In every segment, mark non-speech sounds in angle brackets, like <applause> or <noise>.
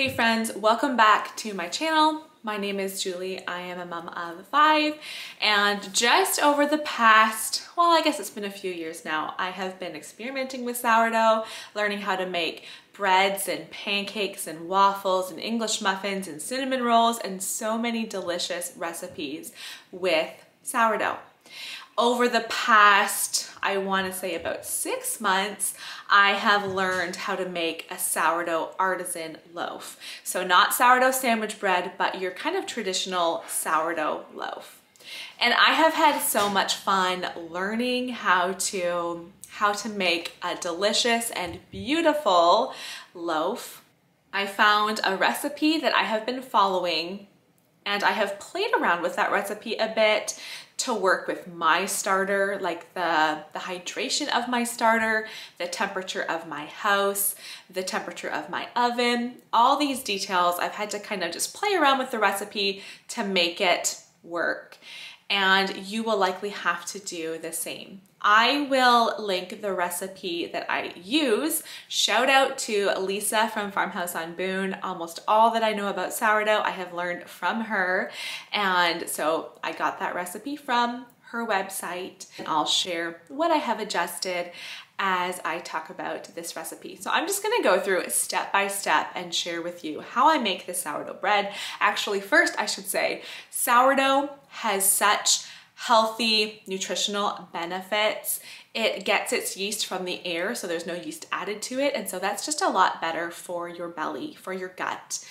Hey friends, welcome back to my channel. My name is Julie. I am a mom of five and just over the past, well, I guess it's been a few years now, I have been experimenting with sourdough, learning how to make breads and pancakes and waffles and English muffins and cinnamon rolls and so many delicious recipes with sourdough over the past, I want to say about six months, I have learned how to make a sourdough artisan loaf. So not sourdough sandwich bread, but your kind of traditional sourdough loaf. And I have had so much fun learning how to how to make a delicious and beautiful loaf. I found a recipe that I have been following and I have played around with that recipe a bit to work with my starter, like the, the hydration of my starter, the temperature of my house, the temperature of my oven, all these details. I've had to kind of just play around with the recipe to make it work. And you will likely have to do the same. I will link the recipe that I use. Shout out to Lisa from Farmhouse on Boone. Almost all that I know about sourdough I have learned from her. And so I got that recipe from her website and I'll share what I have adjusted as I talk about this recipe. So I'm just gonna go through step by step and share with you how I make the sourdough bread. Actually, first I should say, sourdough has such healthy nutritional benefits. It gets its yeast from the air, so there's no yeast added to it. And so that's just a lot better for your belly, for your gut.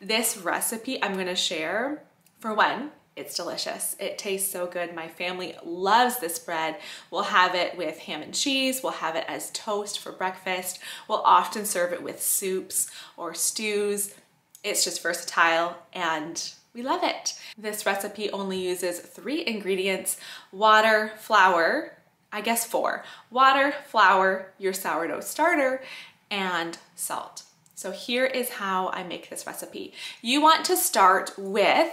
This recipe I'm gonna share, for one, it's delicious. It tastes so good. My family loves this bread. We'll have it with ham and cheese. We'll have it as toast for breakfast. We'll often serve it with soups or stews. It's just versatile and we love it. This recipe only uses three ingredients, water, flour, I guess four, water, flour, your sourdough starter, and salt. So here is how I make this recipe. You want to start with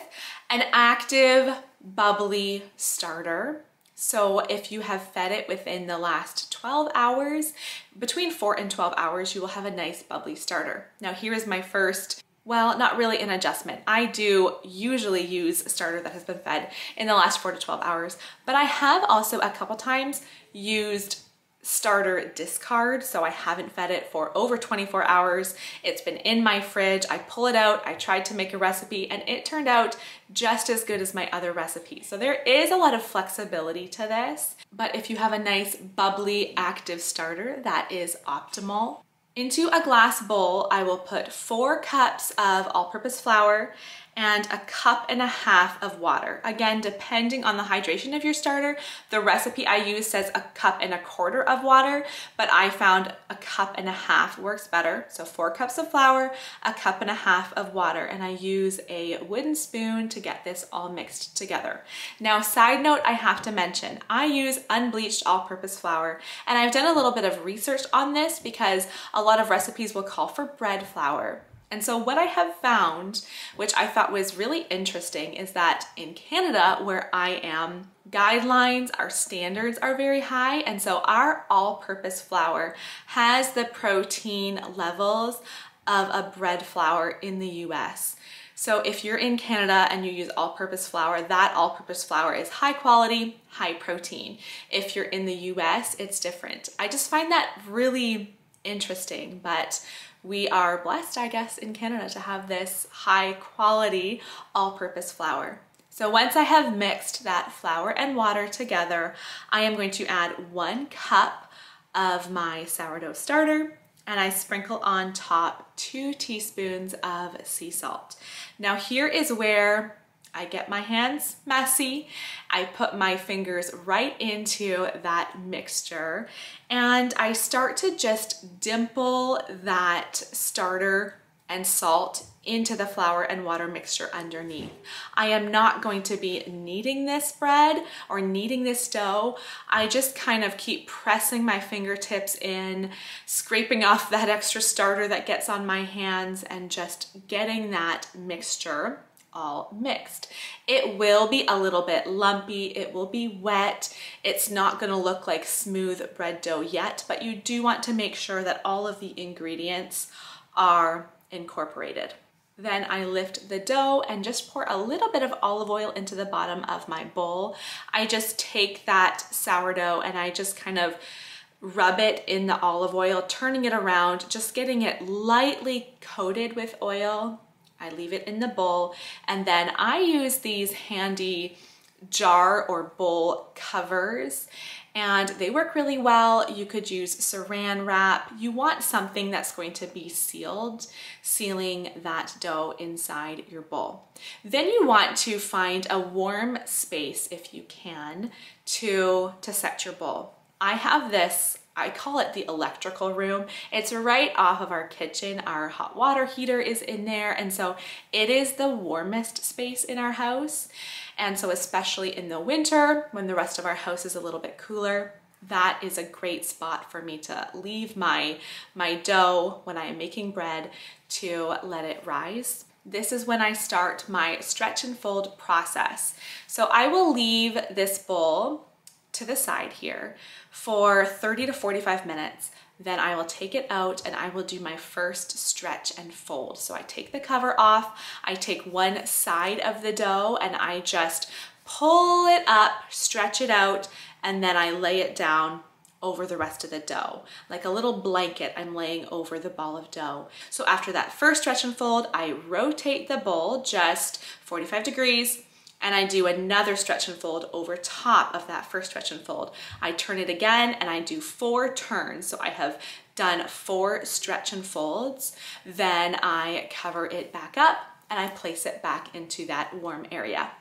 an active, bubbly starter. So if you have fed it within the last 12 hours, between four and 12 hours, you will have a nice bubbly starter. Now here is my first well, not really an adjustment. I do usually use starter that has been fed in the last four to 12 hours, but I have also a couple times used starter discard so I haven't fed it for over 24 hours. It's been in my fridge. I pull it out. I tried to make a recipe and it turned out just as good as my other recipes so there is a lot of flexibility to this but if you have a nice bubbly active starter that is optimal into a glass bowl, I will put four cups of all-purpose flour and a cup and a half of water. Again, depending on the hydration of your starter, the recipe I use says a cup and a quarter of water, but I found a cup and a half works better. So four cups of flour, a cup and a half of water, and I use a wooden spoon to get this all mixed together. Now, side note I have to mention, I use unbleached all-purpose flour, and I've done a little bit of research on this because a lot of recipes will call for bread flour. And so what I have found, which I thought was really interesting, is that in Canada, where I am, guidelines, our standards are very high. And so our all-purpose flour has the protein levels of a bread flour in the US. So if you're in Canada and you use all-purpose flour, that all-purpose flour is high quality, high protein. If you're in the US, it's different. I just find that really interesting, but we are blessed, I guess, in Canada to have this high quality all-purpose flour. So once I have mixed that flour and water together, I am going to add one cup of my sourdough starter and I sprinkle on top two teaspoons of sea salt. Now here is where I get my hands messy. I put my fingers right into that mixture and I start to just dimple that starter and salt into the flour and water mixture underneath. I am not going to be kneading this bread or kneading this dough. I just kind of keep pressing my fingertips in, scraping off <laughs> that extra starter that gets on my hands and just getting that mixture all mixed. It will be a little bit lumpy, it will be wet, it's not gonna look like smooth bread dough yet, but you do want to make sure that all of the ingredients are incorporated. Then I lift the dough and just pour a little bit of olive oil into the bottom of my bowl. I just take that sourdough and I just kind of rub it in the olive oil, turning it around, just getting it lightly coated with oil. I leave it in the bowl and then I use these handy jar or bowl covers and they work really well. You could use saran wrap. You want something that's going to be sealed, sealing that dough inside your bowl. Then you want to find a warm space if you can to, to set your bowl. I have this I call it the electrical room. It's right off of our kitchen. Our hot water heater is in there. And so it is the warmest space in our house. And so especially in the winter, when the rest of our house is a little bit cooler, that is a great spot for me to leave my, my dough when I am making bread to let it rise. This is when I start my stretch and fold process. So I will leave this bowl to the side here for 30 to 45 minutes. Then I will take it out and I will do my first stretch and fold. So I take the cover off, I take one side of the dough and I just pull it up, stretch it out, and then I lay it down over the rest of the dough. Like a little blanket I'm laying over the ball of dough. So after that first stretch and fold, I rotate the bowl just 45 degrees, and I do another stretch and fold over top of that first stretch and fold. I turn it again and I do four turns. So I have done four stretch and folds. Then I cover it back up and I place it back into that warm area.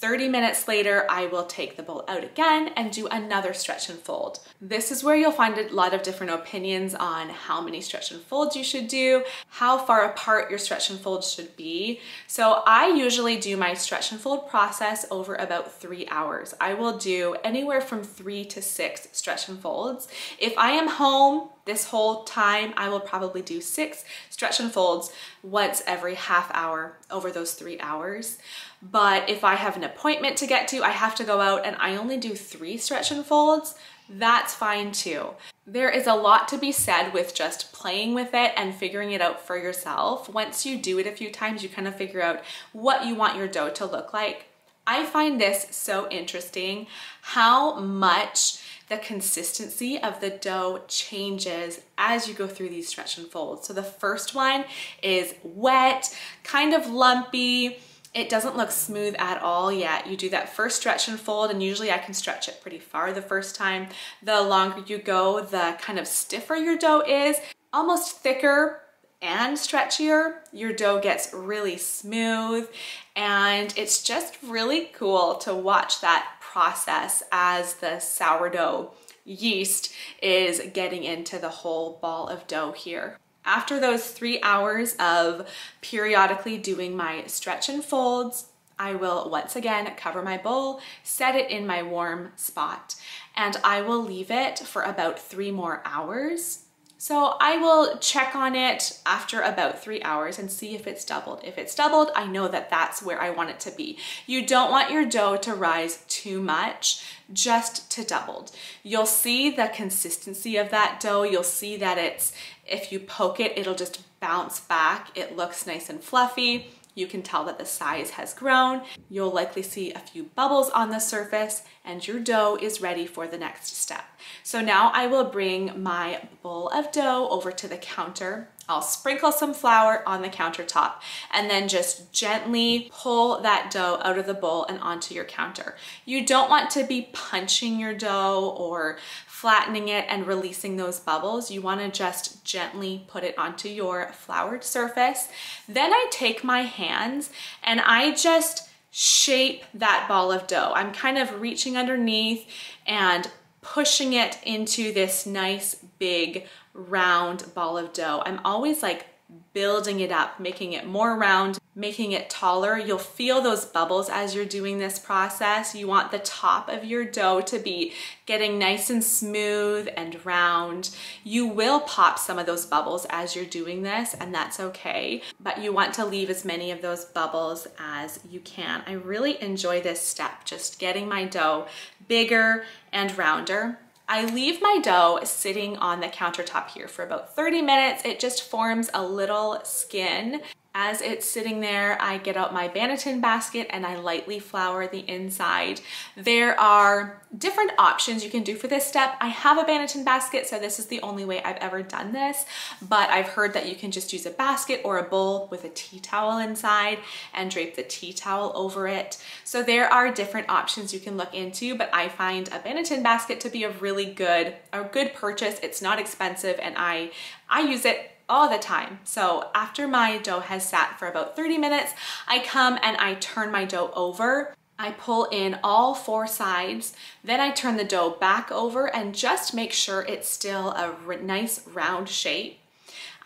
30 minutes later, I will take the bowl out again and do another stretch and fold. This is where you'll find a lot of different opinions on how many stretch and folds you should do, how far apart your stretch and folds should be. So I usually do my stretch and fold process over about three hours. I will do anywhere from three to six stretch and folds. If I am home this whole time, I will probably do six stretch and folds once every half hour over those three hours. But if I have an appointment to get to, I have to go out and I only do three stretch and folds, that's fine too. There is a lot to be said with just playing with it and figuring it out for yourself. Once you do it a few times, you kind of figure out what you want your dough to look like. I find this so interesting how much the consistency of the dough changes as you go through these stretch and folds. So the first one is wet, kind of lumpy, it doesn't look smooth at all yet. You do that first stretch and fold and usually I can stretch it pretty far the first time. The longer you go, the kind of stiffer your dough is, almost thicker and stretchier. Your dough gets really smooth and it's just really cool to watch that process as the sourdough yeast is getting into the whole ball of dough here. After those three hours of periodically doing my stretch and folds, I will once again cover my bowl, set it in my warm spot, and I will leave it for about three more hours so I will check on it after about three hours and see if it's doubled. If it's doubled, I know that that's where I want it to be. You don't want your dough to rise too much, just to doubled. You'll see the consistency of that dough. You'll see that it's, if you poke it, it'll just bounce back. It looks nice and fluffy. You can tell that the size has grown. You'll likely see a few bubbles on the surface and your dough is ready for the next step. So now I will bring my bowl of dough over to the counter. I'll sprinkle some flour on the countertop and then just gently pull that dough out of the bowl and onto your counter. You don't want to be punching your dough or flattening it and releasing those bubbles. You wanna just gently put it onto your floured surface. Then I take my hands and I just shape that ball of dough. I'm kind of reaching underneath and pushing it into this nice big round ball of dough. I'm always like building it up, making it more round, making it taller. You'll feel those bubbles as you're doing this process. You want the top of your dough to be getting nice and smooth and round. You will pop some of those bubbles as you're doing this and that's okay, but you want to leave as many of those bubbles as you can. I really enjoy this step, just getting my dough bigger and rounder. I leave my dough sitting on the countertop here for about 30 minutes. It just forms a little skin as it's sitting there, I get out my Banneton basket and I lightly flour the inside. There are different options you can do for this step. I have a Banneton basket, so this is the only way I've ever done this, but I've heard that you can just use a basket or a bowl with a tea towel inside and drape the tea towel over it. So there are different options you can look into, but I find a Banneton basket to be a really good, a good purchase. It's not expensive and I, I use it all the time. So after my dough has sat for about 30 minutes, I come and I turn my dough over. I pull in all four sides, then I turn the dough back over and just make sure it's still a nice round shape.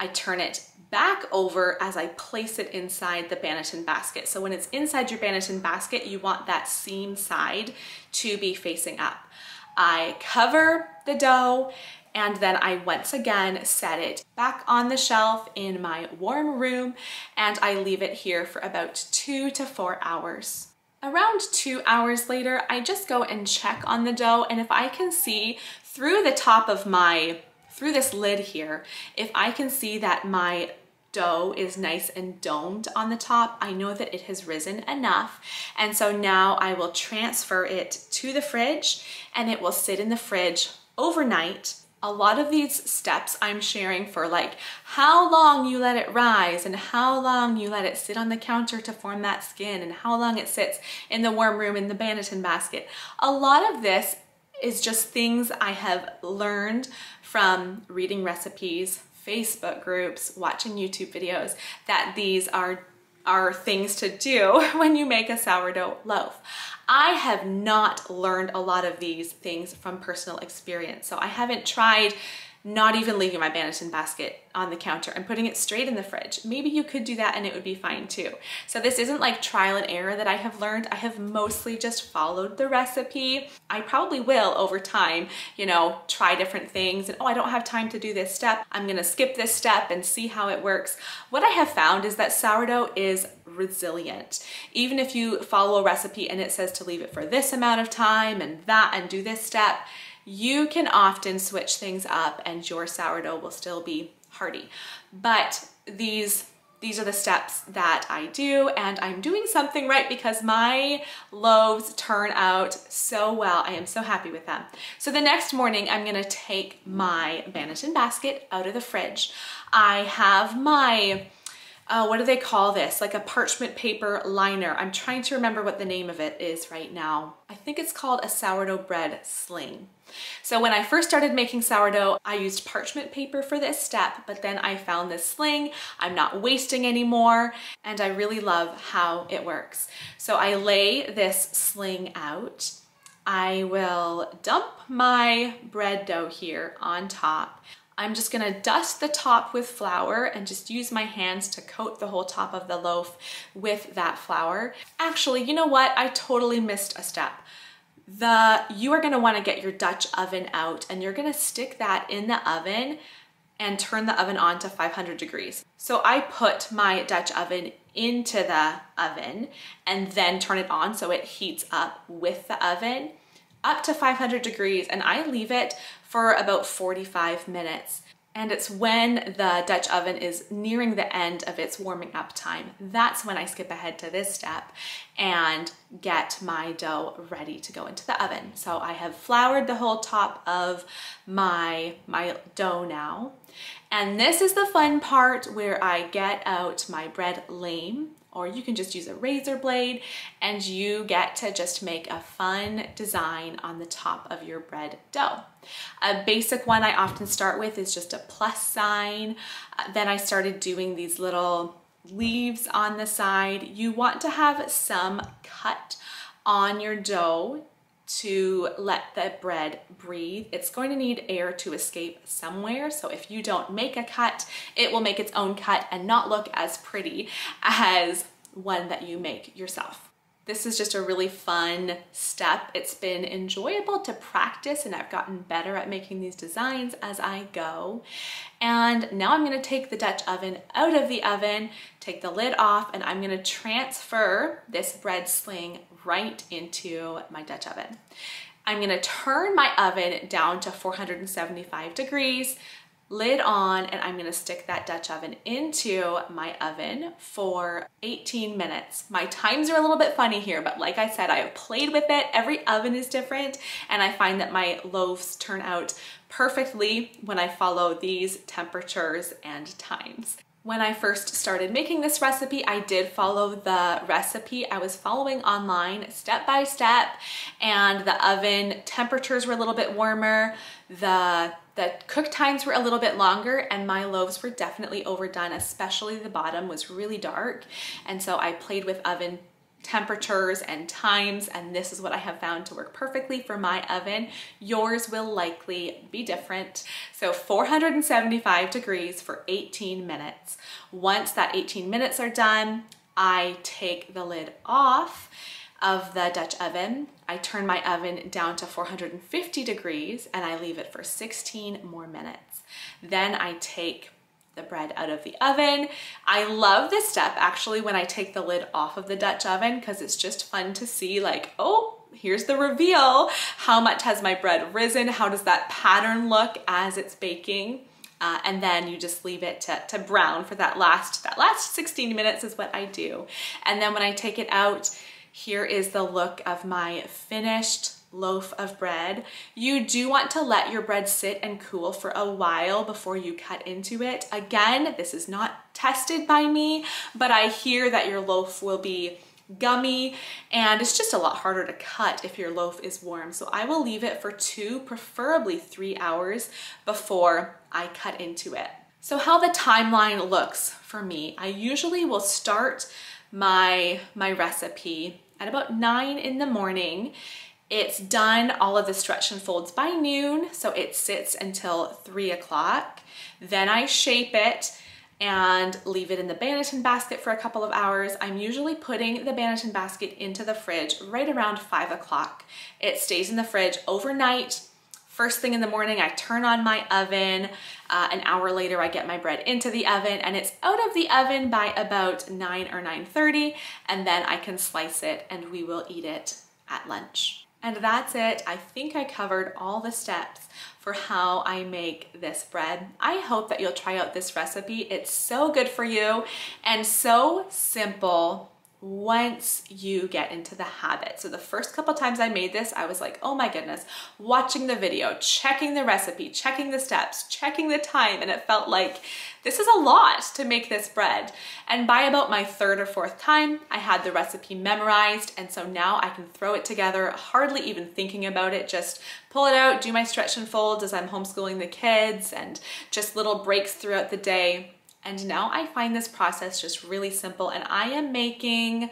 I turn it back over as I place it inside the Banneton basket. So when it's inside your Banneton basket, you want that seam side to be facing up. I cover the dough and then I once again set it back on the shelf in my warm room and I leave it here for about two to four hours. Around two hours later, I just go and check on the dough and if I can see through the top of my, through this lid here, if I can see that my dough is nice and domed on the top, I know that it has risen enough. And so now I will transfer it to the fridge and it will sit in the fridge overnight a lot of these steps I'm sharing for like how long you let it rise and how long you let it sit on the counter to form that skin and how long it sits in the warm room in the Banneton basket. A lot of this is just things I have learned from reading recipes, Facebook groups, watching YouTube videos, that these are are things to do <laughs> when you make a sourdough loaf. I have not learned a lot of these things from personal experience. So I haven't tried not even leaving my Banneton basket on the counter and putting it straight in the fridge. Maybe you could do that and it would be fine too. So this isn't like trial and error that I have learned. I have mostly just followed the recipe. I probably will over time, you know, try different things and oh, I don't have time to do this step. I'm gonna skip this step and see how it works. What I have found is that sourdough is resilient. Even if you follow a recipe and it says to leave it for this amount of time and that and do this step, you can often switch things up and your sourdough will still be hearty. But these these are the steps that I do and I'm doing something right because my loaves turn out so well. I am so happy with them. So the next morning I'm gonna take my Banneton basket out of the fridge. I have my uh, what do they call this? Like a parchment paper liner. I'm trying to remember what the name of it is right now. I think it's called a sourdough bread sling. So when I first started making sourdough, I used parchment paper for this step, but then I found this sling. I'm not wasting anymore, and I really love how it works. So I lay this sling out. I will dump my bread dough here on top. I'm just gonna dust the top with flour and just use my hands to coat the whole top of the loaf with that flour. Actually, you know what? I totally missed a step. The You are gonna wanna get your Dutch oven out and you're gonna stick that in the oven and turn the oven on to 500 degrees. So I put my Dutch oven into the oven and then turn it on so it heats up with the oven up to 500 degrees and I leave it for about 45 minutes. And it's when the Dutch oven is nearing the end of its warming up time. That's when I skip ahead to this step and get my dough ready to go into the oven. So I have floured the whole top of my, my dough now. And this is the fun part where I get out my bread lame or you can just use a razor blade and you get to just make a fun design on the top of your bread dough. A basic one I often start with is just a plus sign. Uh, then I started doing these little leaves on the side. You want to have some cut on your dough to let the bread breathe. It's going to need air to escape somewhere. So if you don't make a cut, it will make its own cut and not look as pretty as one that you make yourself. This is just a really fun step. It's been enjoyable to practice and I've gotten better at making these designs as I go. And now I'm gonna take the Dutch oven out of the oven, take the lid off, and I'm gonna transfer this bread sling right into my Dutch oven. I'm gonna turn my oven down to 475 degrees, lid on, and I'm gonna stick that Dutch oven into my oven for 18 minutes. My times are a little bit funny here, but like I said, I have played with it. Every oven is different, and I find that my loaves turn out perfectly when I follow these temperatures and times. When I first started making this recipe, I did follow the recipe I was following online step by step and the oven temperatures were a little bit warmer, the, the cook times were a little bit longer and my loaves were definitely overdone, especially the bottom was really dark. And so I played with oven temperatures and times and this is what I have found to work perfectly for my oven. Yours will likely be different. So 475 degrees for 18 minutes. Once that 18 minutes are done, I take the lid off of the Dutch oven. I turn my oven down to 450 degrees and I leave it for 16 more minutes. Then I take the bread out of the oven. I love this step actually when I take the lid off of the Dutch oven because it's just fun to see like, oh, here's the reveal. How much has my bread risen? How does that pattern look as it's baking? Uh, and then you just leave it to, to brown for that last, that last 16 minutes is what I do. And then when I take it out, here is the look of my finished loaf of bread. You do want to let your bread sit and cool for a while before you cut into it. Again, this is not tested by me, but I hear that your loaf will be gummy and it's just a lot harder to cut if your loaf is warm. So I will leave it for two, preferably three hours before I cut into it. So how the timeline looks for me, I usually will start my, my recipe at about nine in the morning it's done all of the stretch and folds by noon, so it sits until three o'clock. Then I shape it and leave it in the Banneton basket for a couple of hours. I'm usually putting the Banneton basket into the fridge right around five o'clock. It stays in the fridge overnight. First thing in the morning, I turn on my oven. Uh, an hour later, I get my bread into the oven and it's out of the oven by about 9 or 9.30 and then I can slice it and we will eat it at lunch. And that's it. I think I covered all the steps for how I make this bread. I hope that you'll try out this recipe. It's so good for you and so simple once you get into the habit. So the first couple times I made this, I was like, oh my goodness, watching the video, checking the recipe, checking the steps, checking the time, and it felt like this is a lot to make this bread. And by about my third or fourth time, I had the recipe memorized, and so now I can throw it together, hardly even thinking about it, just pull it out, do my stretch and fold as I'm homeschooling the kids, and just little breaks throughout the day and now I find this process just really simple and I am making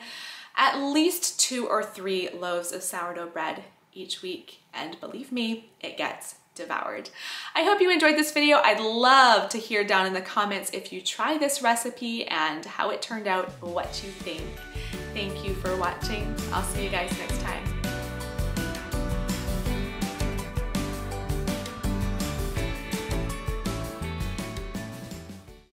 at least two or three loaves of sourdough bread each week. And believe me, it gets devoured. I hope you enjoyed this video. I'd love to hear down in the comments if you try this recipe and how it turned out, what you think. Thank you for watching. I'll see you guys next time.